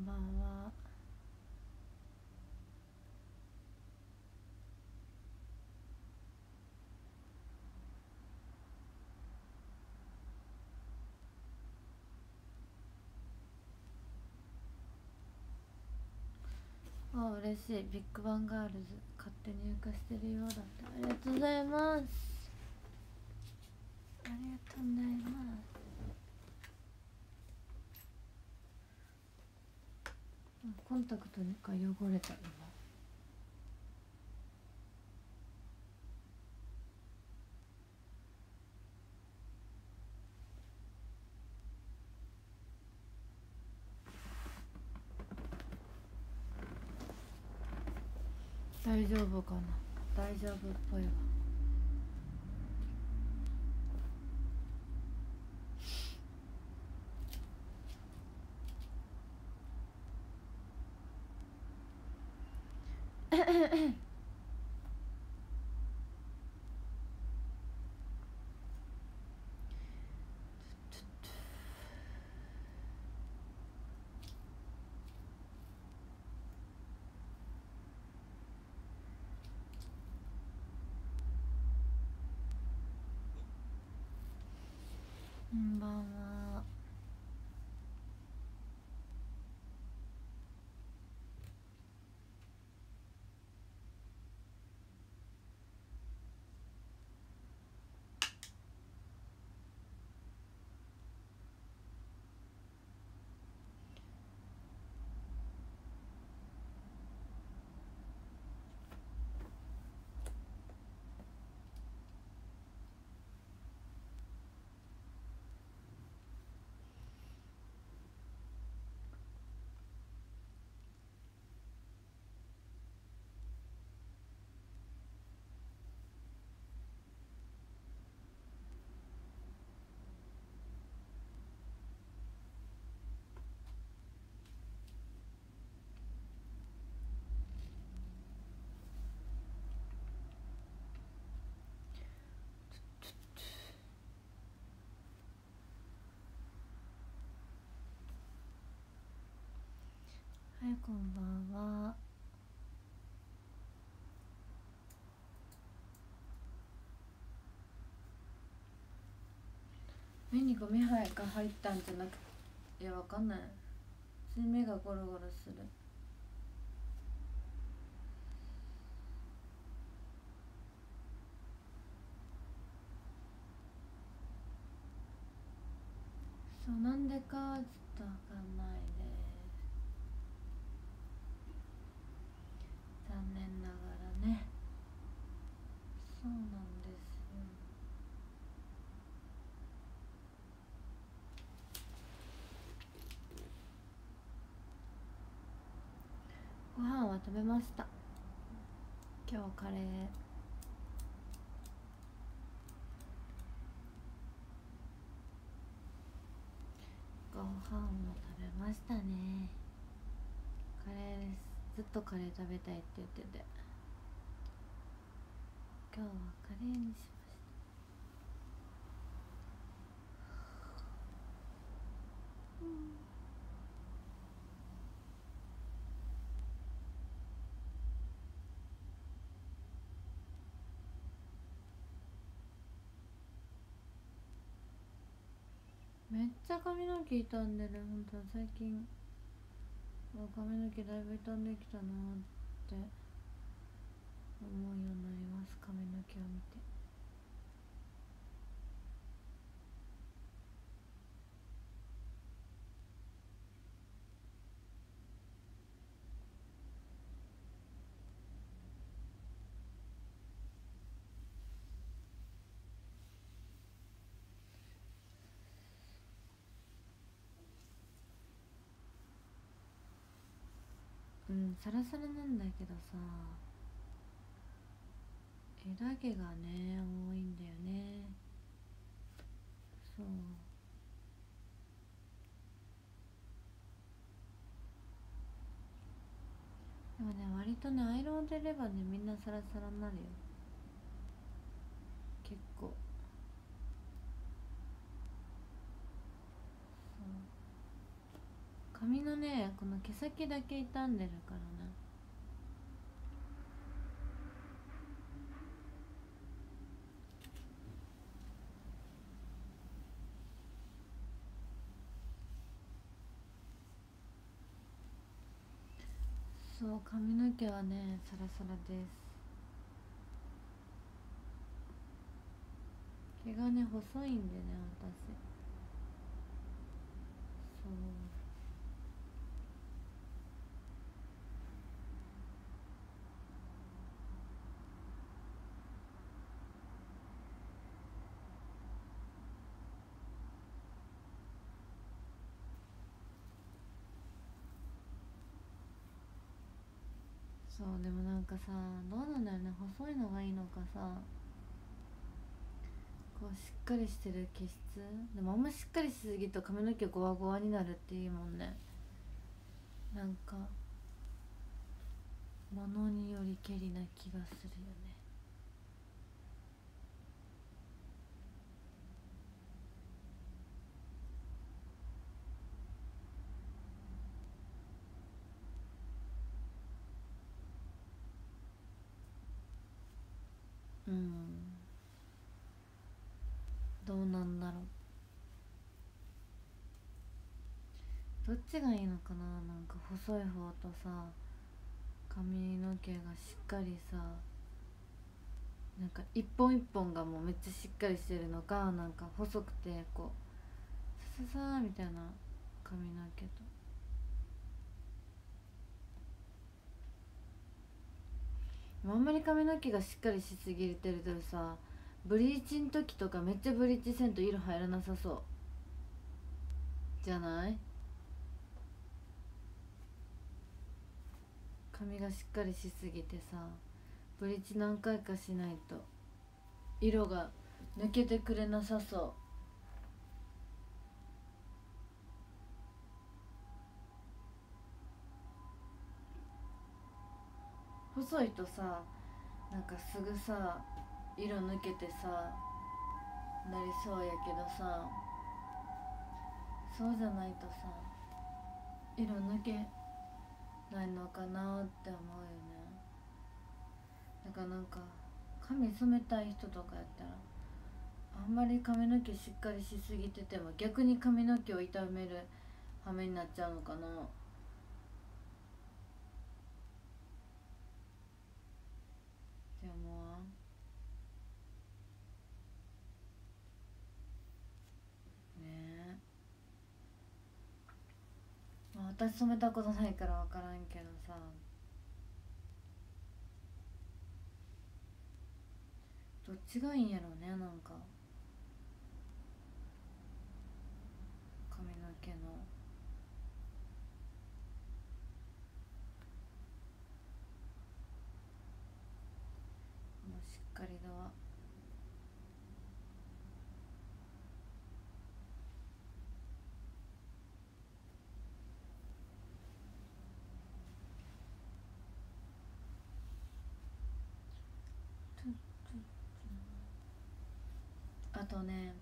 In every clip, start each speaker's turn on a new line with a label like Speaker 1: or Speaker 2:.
Speaker 1: んばんは。あ嬉しい。ビッグバンガールズ勝手に床してるようだってありがとうございます。ありがとうございます。コンタクトが汚れた今。大丈夫かな？大丈夫っぽいわこんばんははいこんばんは。目にゴミが入ったんじゃなくいやわかんない。普通目がゴロゴロする。そうなんでかちょっとわかんないです残念ながらね。そうなんですよ。ご飯は食べました。今日カレー。ご飯も食べましたね。カレーです。ずっとカレー食べたいって言ってて。今日はカレーにしました。うんめっちゃ髪の毛傷んでる本当最近。髪の毛だいぶ傷んできたなって思うようになります。髪の毛を見て。うんサラサラなんだけどさ枝毛がね多いんだよね。そう。でもね割とねアイロンを当てればねみんなサラサラになるよ結構そう髪のねこの毛先だけ傷んでるからねそう髪の毛はねサラサラです。毛がね細いんでね私。そう。そうでもなんかさどうなんだろうね細いのがいいのかさ。こうしっかりしてる気質。でもあんましっかりしすぎると髪の毛ゴワゴワになるっていいもんね。なんか物によりけりな気がするよね。うん。どうなんだろう。どっちがいいのかな。なんか細い方とさ髪の毛がしっかりさなんか一本一本がもうめっちゃしっかりしてるのかなんか細くてこうさささみたいな髪の毛と。あんまり髪の毛がしっかりしすぎてるとさブリーチの時とかめっちゃブリーチせんと色入らなさそう。じゃない？髪がしっかりしすぎてさブリーチ何回かしないと色が抜けてくれなさそう。細いとさなんかすぐさ色抜けてさなりそうやけどさそうじゃないとさ色抜けないのかなって思うよね。だからなんか髪染めたい人とかやったらあんまり髪の毛しっかりしすぎてても逆に髪の毛を傷める羽目になっちゃうのかなって思わんねえ、まあ、私染めたことないから分からんけどさ。どっちがいいんやろうねなんか。髪の毛のもうしっかりだわあとね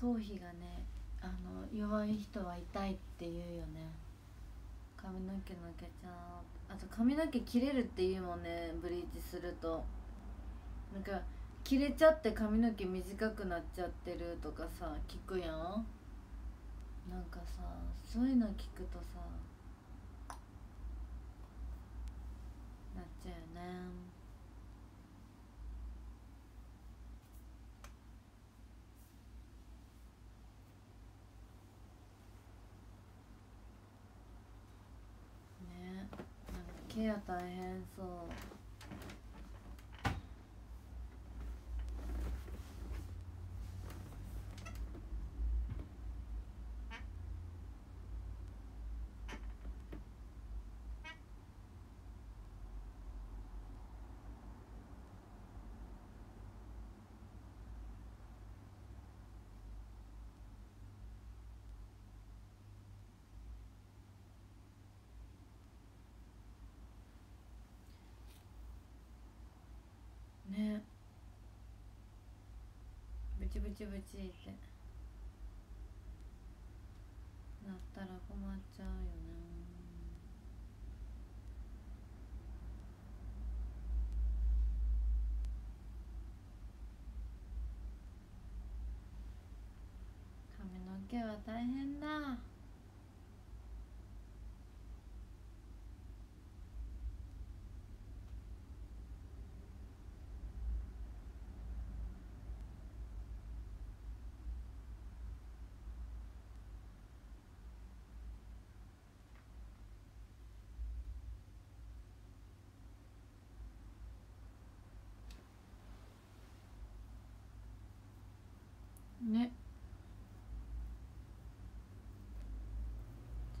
Speaker 1: 頭皮がねあの弱い人は痛いって言うよね。髪の毛抜けちゃうあと髪の毛切れるっていうもんねブリーチすると。なんか切れちゃって髪の毛短くなっちゃってるとかさ聞くやん？なんかさそういうの聞くとさなっちゃうよねねなんかケア大変そうねブチブチブチって。なったら困っちゃうよね髪の毛は大変だ。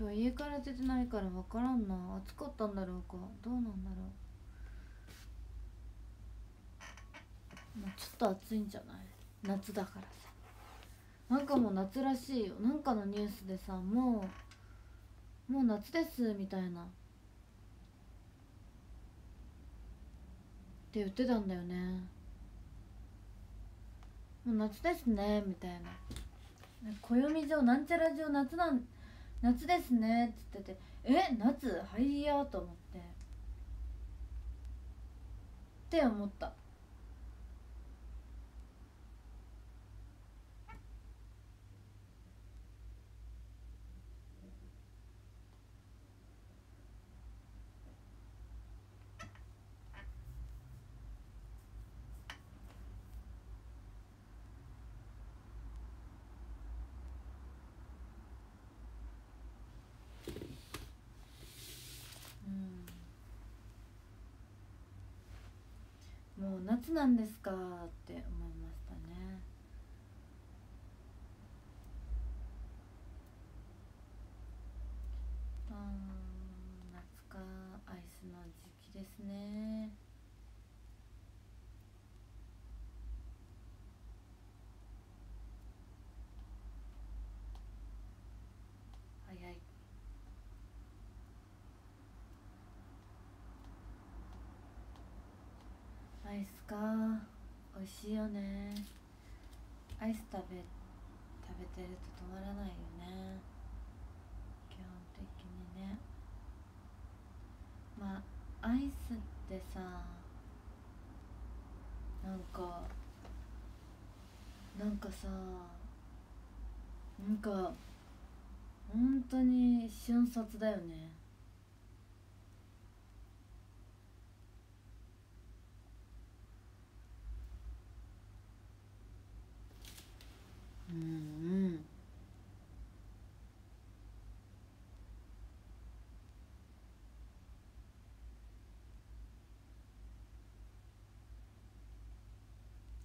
Speaker 1: 今日家から出てないから分からんな。暑かったんだろうか。どうなんだろう。まあちょっと暑いんじゃない。夏だからさ。なんかもう夏らしいよ。なんかのニュースでさもうもう夏ですみたいな。って言ってたんだよね。もう夏ですねみたいな。暦上なんちゃら上夏なん夏ですねっつっててえ夏？はいやと思って。って思ったもう夏なんですかって思いましたねあ夏かアイスの時期ですね早いアイスか。美味しいよね。アイス食べ食べてると止まらないよね。基本的にね。まあアイスってさなんかなんかさなんか本当に瞬殺だよね。うん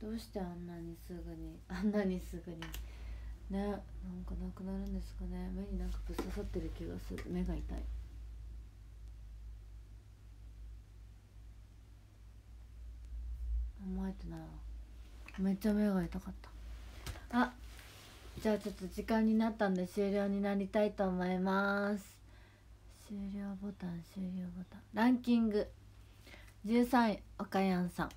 Speaker 1: どうしてあんなにすぐにあんなにすぐに。ねなんかなくなるんですかね。目になんかぶっ刺さってる気がする。目が痛い。思えてないわ。めっちゃ目が痛かった。あじゃあちょっと時間になったんで終了になりたいと思います。終了ボタン終了ボタン。ランキング。13位岡山さん。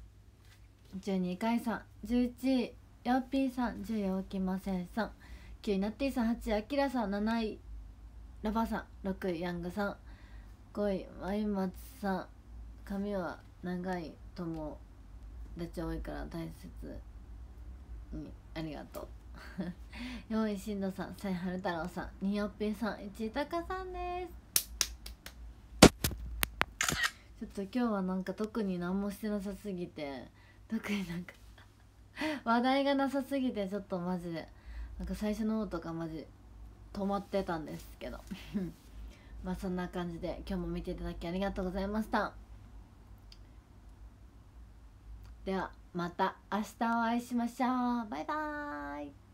Speaker 1: 12位かいさん。11位ヤーピーさん。10位大木ません。さん9位ナッティさん8位あきらさん。7位ラバさん。6位ヤングさん。5位マイマツさん。髪は長いともダチ多いから大切に。ありがとう。よいしんどさんさいはる太郎さんによっぴーさんいちたかさんです。ちょっと今日はなんか特に何もしてなさすぎて特になんか話題がなさすぎてちょっとマジでなんか最初の方とかマジ止まってたんですけど。まあそんな感じで今日も見ていただきありがとうございました。ではまた明日お会いしましょう。バイバーイ。